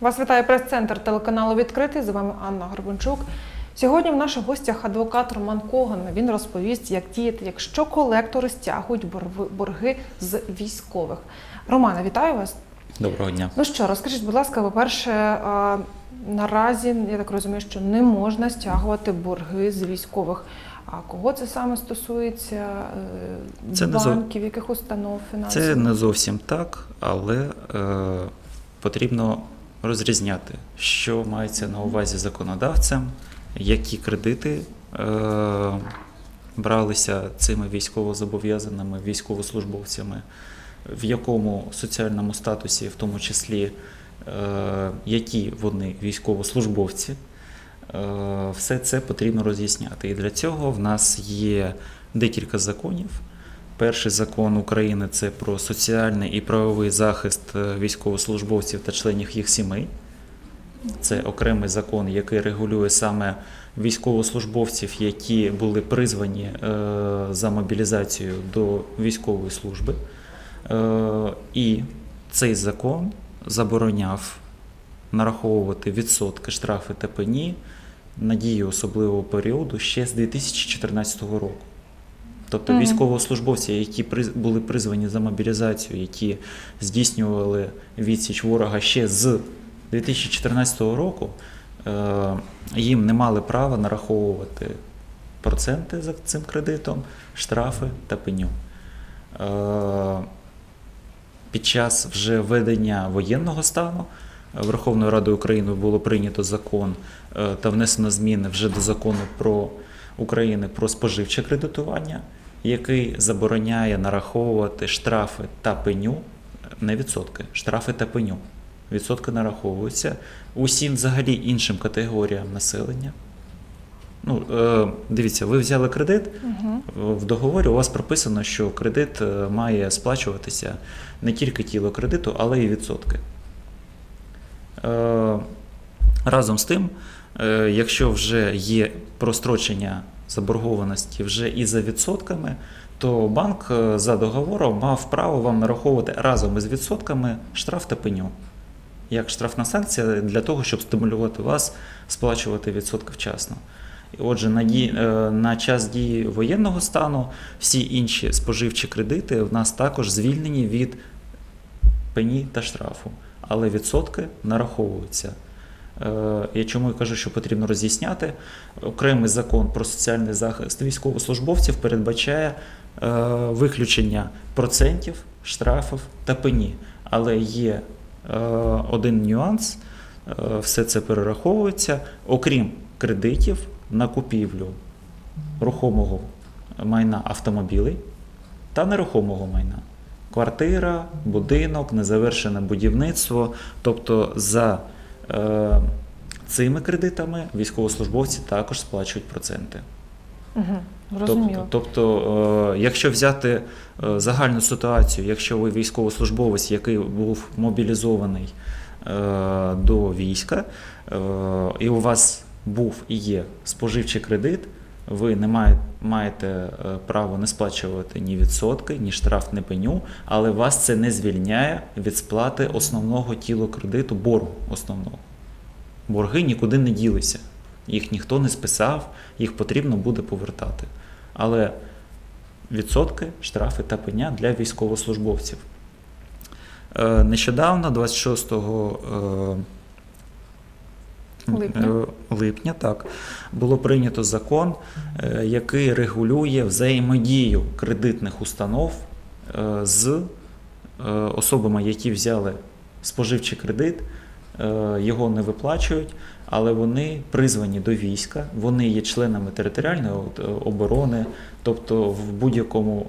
Вас вітає прес-центр телеканалу Відкритий. З вами Анна Горбанчук. Сьогодні в наших гостях адвокат Роман Коган. Він розповість, як діяти, якщо колектори стягують борги з військових. Романе, вітаю вас. Доброго дня. Ну що, розкажіть, будь ласка, по-перше, наразі я так розумію, що не можна стягувати борги з військових. А кого це саме стосується? Це банків, яких установ фінансових? Це не зовсім так, але е, потрібно розрізняти, що мається на увазі законодавцем, які кредити е, бралися цими військовозобов'язаними військовослужбовцями, в якому соціальному статусі, в тому числі, е, які вони військовослужбовці. Е, Все це потрібно роз'ясняти. І для цього в нас є декілька законів. Перший закон України це про соціальний і правовий захист е, військовослужбовців та членів їх сімей. Це окремий закон, який регулює саме військовослужбовців, які були призвані е, за мобілізацію до військової служби. Е, І цей закон забороняв нараховувати відсотки, штрафи та пені на дію особливого періоду ще з 2014 року. Тобто Мгм. військовослужбовці, які приз- були призвані за мобілізацію, які здійснювали відсіч ворога ще з 2014 року, е, їм не мали права нараховувати проценти за цим кредитом, штрафи та пеню. Е, Під час вже введення воєнного стану е, Верховною Радою України було прийнято закон та внесено зміни вже до закону про України про споживче кредитування, який забороняє нараховувати штрафи та пеню, не відсотки, штрафи та пеню. Відсотки нараховуються усім взагалі іншим категоріям населення. Ну, е, дивіться, ви взяли кредит, Мгм. в договорі у вас прописано, що кредит е, має сплачуватися не тільки тіло кредиту, але й відсотки. Е, Разом з тим, якщо вже є прострочення заборгованості вже і за відсотками, то банк е, за договором мав право вам нараховувати разом із відсотками штраф та пеню. Як штрафна санкція для того, щоб стимулювати вас сплачувати відсотки вчасно. Отже, на, ді, е, на час дії воєнного стану всі інші споживчі кредити в нас також звільнені від пені та штрафу, але відсотки нараховуються. Е, Я чому і кажу, що потрібно роз'ясняти. Окремий закон про соціальний захист військовослужбовців передбачає е, виключення процентів, штрафів та пені. Але є е, один нюанс, все це перераховується, окрім кредитів на купівлю рухомого майна автомобілей та нерухомого майна. Квартира, будинок, незавершене будівництво. Тобто за цими кредитами військовослужбовці також сплачують проценти. Угу, Тобто, тобто е, якщо взяти е, загальну ситуацію, якщо ви військовослужбовець, який був мобілізований е, до війська, е, і у вас був і є споживчий кредит, ви не має- маєте е, право не сплачувати ні відсотки, ні штраф, ні пеню, але вас це не звільняє від сплати основного тілу кредиту, боргу основного. Борги нікуди не ділися. Їх ніхто не списав, їх потрібно буде повертати. Але відсотки, штрафи та пеня для військовослужбовців. Е, Нещодавно, 26 е, Липня. е, липня так, було прийнято закон, е, який регулює взаємодію кредитних установ е, з особами, які взяли споживчий кредит, його не виплачують, але вони призвані до війська, вони є членами територіальної оборони, тобто в будь-якому.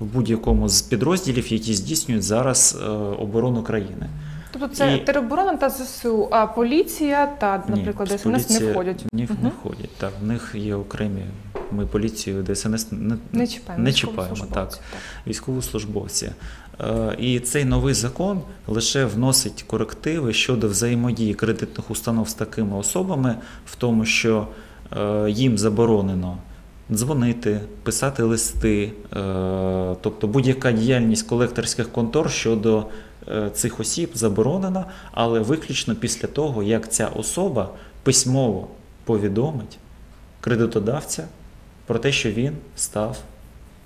В будь-якому з підрозділів, які здійснюють зараз оборону країни. Тобто це І- тероборона та ЗСУ, а поліція та, наприклад, Ні, ДСНС не входять. Ні, не входять. Так, в них є окремі. Ми поліцію ДСНС не, Не чіпаємо. не чіпаємо так, військовослужбовці. Е, І цей новий закон лише вносить корективи щодо взаємодії кредитних установ з такими особами, в тому, що е, їм заборонено дзвонити, писати листи, е, тобто будь-яка діяльність колекторських контор щодо цих осіб заборонена, але виключно після того, як ця особа письмово повідомить кредитодавця про те, що він став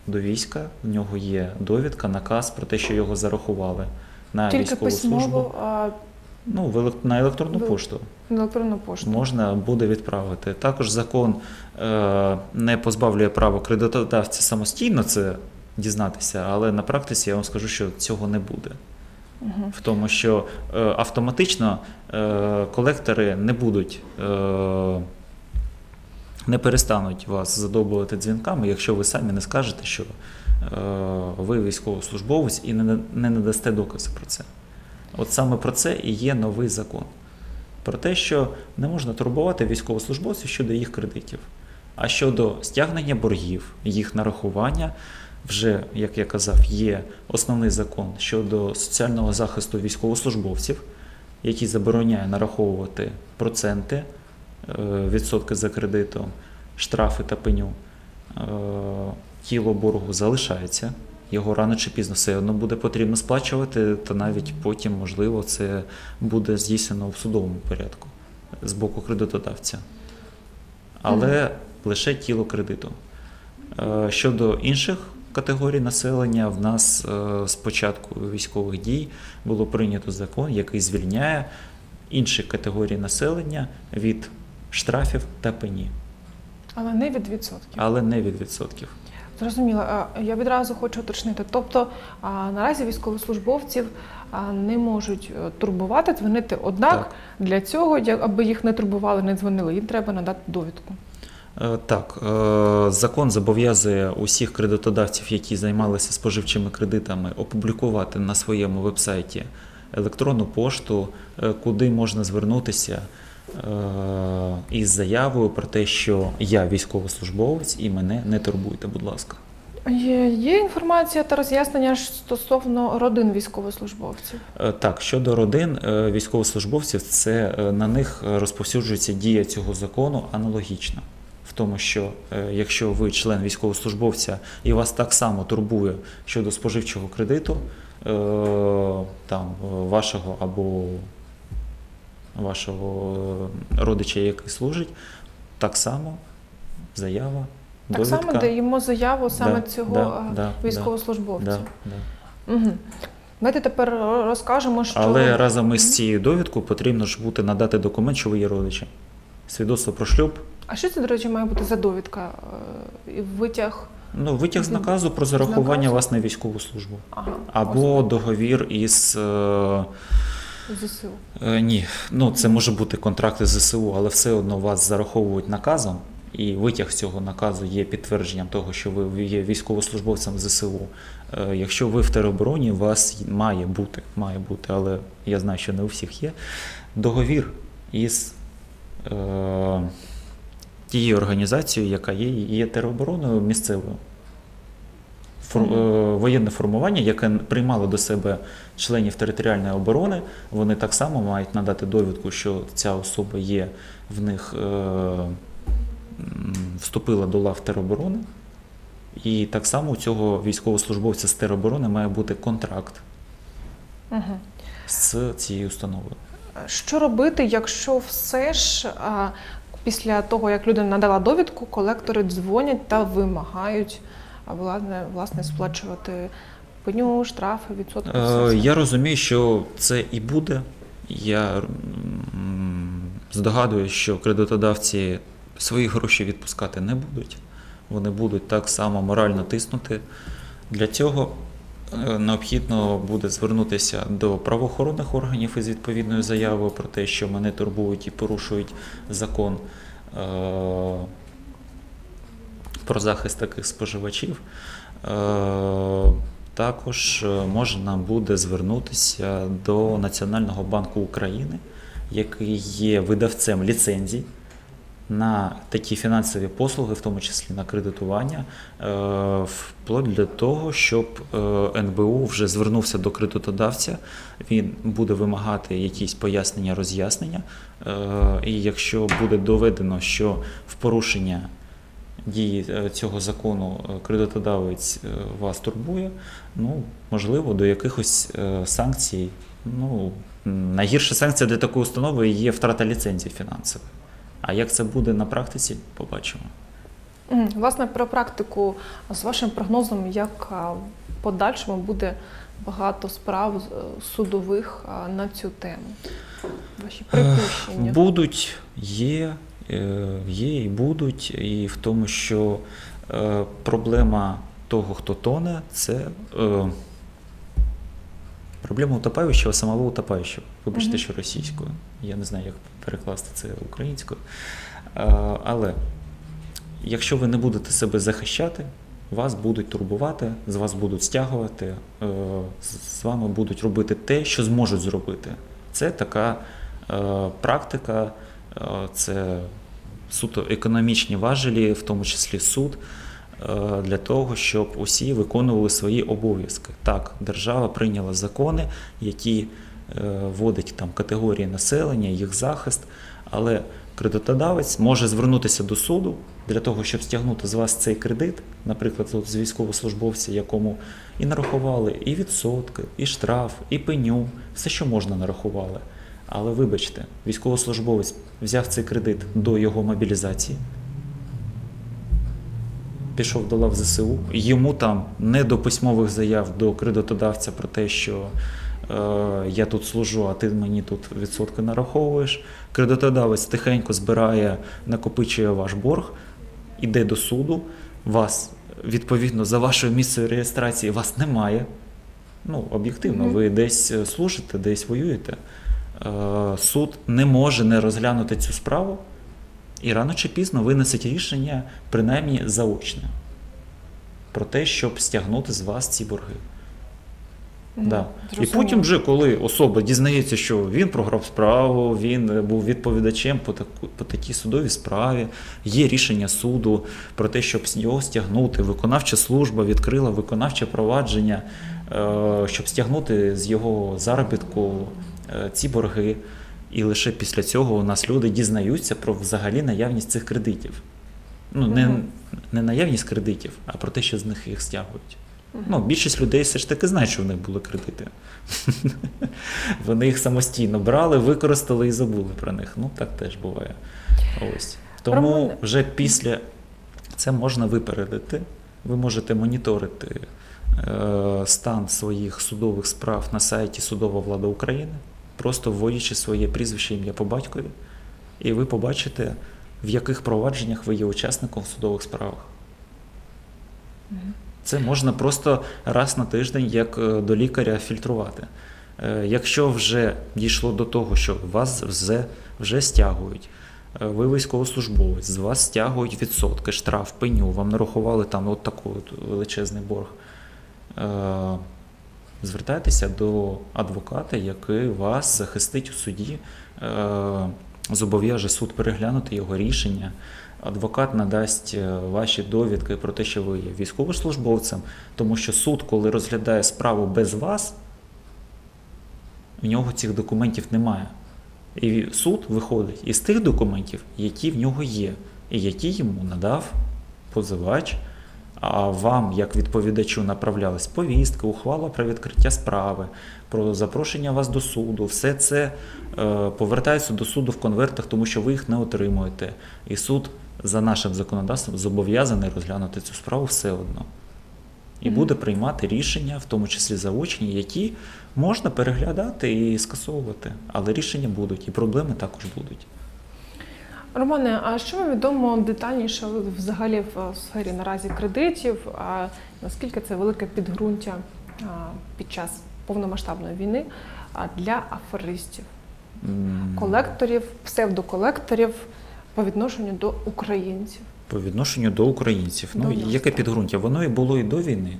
до війська, в нього є довідка, наказ про те, що його зарахували на Тільки військову службу. а, Ну, на електронну Ви- пошту на електронну пошту. можна буде відправити. Також закон е, не позбавлює права кредитодавця самостійно це дізнатися, але на практиці я вам скажу, що цього не буде. В тому, що е, автоматично е, колектори не будуть. Е, не перестануть вас задовбувати дзвінками, якщо ви самі не скажете, що е, ви військовослужбовець і не, не надасте докази про це. От саме про це і є новий закон. Про те, що не можна турбувати військовослужбовців щодо їх кредитів. А щодо стягнення боргів, їх нарахування, вже, як я казав, є основний закон щодо соціального захисту військовослужбовців, який забороняє нараховувати проценти, е, відсотки за кредитом, штрафи та пеню. Е, Тіло боргу залишається, його рано чи пізно все одно буде потрібно сплачувати, та навіть потім, можливо, це буде здійснено в судовому порядку з боку кредитодавця. Але лише тіло кредиту. Е, Щодо інших категорій населення, в нас е, з початку військових дій було прийнято закон, який звільняє інші категорії населення від штрафів та пені, Але не від відсотків. але не від відсотків. Зрозуміло. Я відразу хочу уточнити. Тобто наразі військовослужбовців не можуть е, турбувати, дзвонити. Однак Так. для цього, аби їх не турбували, не дзвонили, їм треба надати довідку. Е, Так, е, закон зобов'язує усіх кредитодавців, які займалися споживчими кредитами, опублікувати на своєму вебсайті електронну пошту, е, куди можна звернутися із заявою про те, що я військовослужбовець і мене не турбуйте, будь ласка. Є, є інформація та роз'яснення стосовно родин військовослужбовців. Так, щодо родин військовослужбовців, це на них розповсюджується дія цього закону аналогічно. Тому, що е, якщо ви член військовослужбовця і вас так само турбує щодо споживчого кредиту, е, там е, вашого або вашого родича, який служить, так само заява, Так довідка. само даємо заяву саме Да, цього да, да, військовослужбовця. Да, да. Угу. Давайте тепер розкажемо, що Але разом із цією довідкою потрібно ж бути надати документ, що ви є родичем. Свідоцтво про шлюб, а що це, до речі, має бути за довідка? Е, витяг. ну, витяг з наказу про зарахування наказу? вас на військову службу. Ага, Або договір із. Е, ЗСУ. е, ні, ну це може бути контракт із ЗСУ, але все одно вас зараховують наказом, і витяг з цього наказу є підтвердженням того, що ви є військовослужбовцем ЗСУ. Е, якщо ви в теробороні, у вас має бути, має бути, але я знаю, що не у всіх є. Договір із е, тією організацією, яка є, є теробороною місцевою. Фор, Мгм. е, воєнне формування, яке приймало до себе членів територіальної оборони, вони так само мають надати довідку, що ця особа є в них е, вступила до лав тероборони. І так само у цього військовослужбовця з тероборони має бути контракт Угу. з цією установою. Що робити, якщо все ж після того, як людина надала довідку, колектори дзвонять та вимагають власне, власне сплачувати пеню, штрафи, відсотки? все Е, це? Я розумію, що це і буде. Я м, здогадуюсь, що кредитодавці свої гроші відпускати не будуть. Вони будуть так само морально тиснути. Для цього необхідно буде звернутися до правоохоронних органів із відповідною заявою про те, що мене турбують і порушують закон е, про захист таких споживачів. Е, Також е, можна буде звернутися до Національного банку України, який є видавцем ліцензій на такі фінансові послуги, в тому числі на кредитування, е, вплоть для того, щоб е, НБУ вже звернувся до кредитодавця, він буде вимагати якісь пояснення, роз'яснення. е, І якщо буде доведено, що в порушення дії цього закону кредитодавець вас турбує, ну, можливо, до якихось санкцій. Ну, найгірша санкція для такої установи є втрата ліцензії фінансової. А як це буде на практиці, побачимо. Власне, про практику з вашим прогнозом, як в подальшому буде багато справ е, судових на цю тему? Ваші припущення. Будуть, є, е, є і будуть, і в тому, що е, проблема того, хто тоне, це проблема утопаючого, самого утопаючого. Вибачте, що російською. Я не знаю, як перекласти це українською. Але якщо ви не будете себе захищати, вас будуть турбувати, з вас будуть стягувати, е, з- вами будуть робити те, що зможуть зробити. Це така е, практика, е, це суто економічні важелі, в тому числі суд, для того, щоб усі виконували свої обов'язки. Так, держава прийняла закони, які вводять там категорії населення, їх захист, але кредитодавець може звернутися до суду для того, щоб стягнути з вас цей кредит, наприклад, з військовослужбовця, якому і нарахували і відсотки, і штраф, і пеню, все, що можна, нарахували. Але вибачте, військовослужбовець взяв цей кредит до його мобілізації, пішов до лав ЗСУ, йому там не до письмових заяв до кредитодавця про те, що я тут служу, а ти мені тут відсотки нараховуєш. Кредитодавець тихенько збирає, накопичує ваш борг, іде до суду, вас відповідно за вашою місцею реєстрації вас немає. Ну, об'єктивно, Мгм. ви десь е, служите, десь воюєте. Е, Суд не може не розглянути цю справу, і рано чи пізно винесеть рішення, принаймні заочне, про те, щоб стягнути з вас ці борги. Да. І потім, вже, коли особа дізнається, що він програв справу, він був відповідачем по, таку, по такій судовій справі, є рішення суду про те, щоб з нього стягнути. Виконавча служба відкрила виконавче провадження, е, щоб стягнути з його заробітку е, ці борги. І лише після цього у нас люди дізнаються про взагалі наявність цих кредитів. Ну, не, не наявність кредитів, а про те, що з них їх стягують. Ну, більшість людей все ж таки знають, що в них були кредити. Вони їх самостійно брали, використали і забули про них. Ну, так теж буває. Ось. Тому вже після це можна випередити. Ви можете моніторити е, стан своїх судових справ на сайті Судова влада України, просто вводячи своє прізвище ім'я по батькові, і ви побачите, в яких провадженнях ви є учасником в судових справах. Це можна просто раз на тиждень, як е, до лікаря, фільтрувати. Е, Якщо вже дійшло до того, що вас вже, вже стягують, е, ви військовослужбовець, з вас стягують відсотки, штраф, пеню, вам нарахували там от такий от величезний борг. Звертайтеся до адвоката, який вас захистить у суді, зобов'яже суд переглянути його рішення. Адвокат надасть е, ваші довідки про те, що ви є військовослужбовцем, тому що суд, коли розглядає справу без вас, в нього цих документів немає. І суд виходить із тих документів, які в нього є, і які йому надав позивач. А вам, як відповідачу, направлялись повістки, ухвала про відкриття справи, про запрошення вас до суду. Все це е, повертається до суду в конвертах, тому що ви їх не отримуєте. І суд за нашим законодавством зобов'язаний розглянути цю справу все одно. І буде приймати рішення, в тому числі заочні, які можна переглядати і скасовувати. Але рішення будуть, і проблеми також будуть. Романе, а що вам відомо детальніше взагалі в сфері наразі кредитів? А наскільки це велике підґрунтя під час повномасштабної війни для аферистів, колекторів, псевдоколекторів по відношенню до українців? По відношенню до українців. До Ну, нас, яке так. підґрунтя? Воно і було і до війни.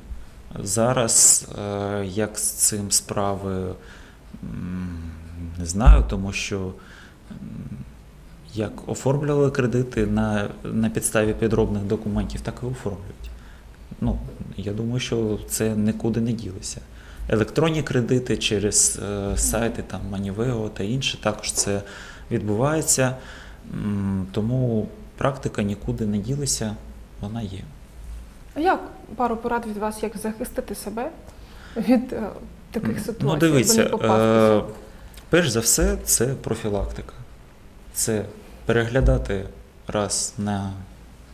Зараз е, як з цим справи не знаю, тому що як оформлювали кредити на, на підставі підробних документів, так і оформлюють. Ну, я думаю, що це нікуди не ділося. Електронні кредити через е, сайти там Maniveo та інше також це відбувається. Тому практика нікуди не ділася. вона є. А як пару порад від вас, як захистити себе від е, таких ситуацій? Ну, дивіться, е, перш за все, це профілактика. Це переглядати раз на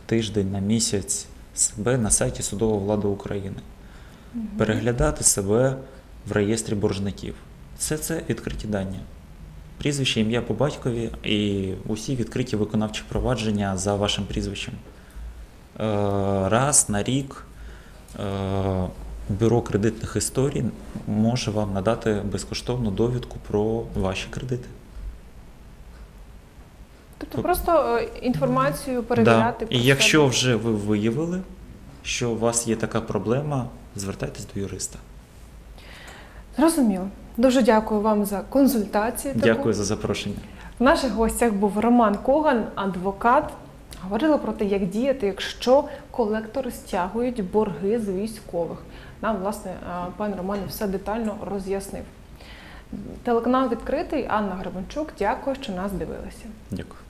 тиждень, на місяць себе на сайті Судова влада України. Переглядати себе в реєстрі боржників. Все це відкриті дані. Прізвище, ім'я по батькові і усі відкриті виконавчі провадження за вашим прізвищем. Е, Раз на рік е, бюро кредитних історій може вам надати безкоштовну довідку про ваші кредити. Тобто просто е, інформацію перевіряти. Да. про І якщо вже ви виявили, що у вас є така проблема, звертайтесь до юриста. Зрозуміло. Дуже дякую вам за консультацію. таку. Дякую за запрошення. В наших гостях був Роман Коган, адвокат. Говорили про те, як діяти, якщо колектори стягують борги з військових. Нам, власне, пан Роман все детально роз'яснив. Телеканал відкритий. Анна Гребенчук. Дякую, що нас дивилися. Дякую.